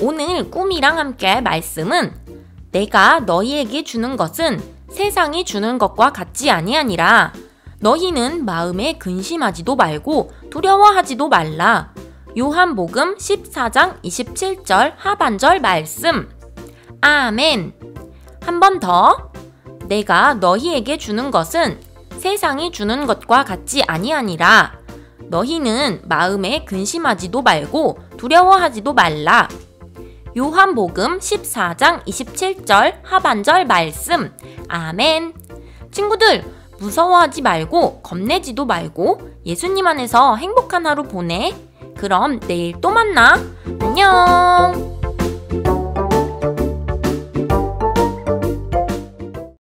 오늘 꿈이랑 함께 말씀은 내가 너희에게 주는 것은 세상이 주는 것과 같지 아니하니라. 너희는 마음에 근심하지도 말고 두려워하지도 말라. 요한복음 14장 27절 하반절 말씀. 아멘. 한 번 더. 내가 너희에게 주는 것은 세상이 주는 것과 같지 아니하니라. 너희는 마음에 근심하지도 말고 두려워하지도 말라. 요한복음 14장 27절 하반절 말씀. 아멘. 친구들, 무서워하지 말고 겁내지도 말고 예수님 안에서 행복한 하루 보내. 그럼 내일 또 만나. 안녕.